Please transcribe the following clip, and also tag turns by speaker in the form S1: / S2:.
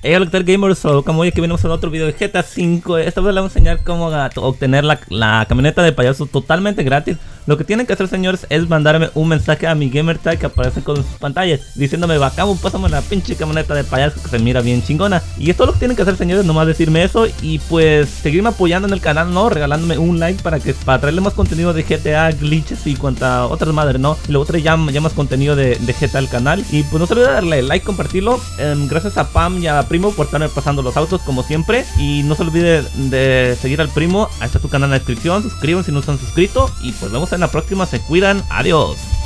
S1: Hey, hola, gamers? o como hoy aquí venimos en otro video de GTA 5 Esta vez les voy a enseñar cómo obtener la, camioneta de payaso totalmente gratis Lo que tienen que hacer señores es mandarme un mensaje a mi gamertag que aparece con sus pantallas Diciéndome, bacamo, pásame la pinche camioneta de payaso que se mira bien chingona Y esto lo que tienen que hacer señores, nomás decirme eso Y pues seguirme apoyando en el canal, ¿no? Regalándome un like para que para traerle más contenido de GTA, glitches y cuanta otras madres, ¿no? Y luego trae ya, más contenido de, GTA al canal Y pues no se olviden darle like, compartirlo em, Gracias a Pam y a primo por estarme pasando los autos como siempre. Y no se olvide de seguir al primo. Ahí está su canal en la descripción. Suscríbanse si no se han suscrito. Y pues vemos en la próxima. Se cuidan. Adiós.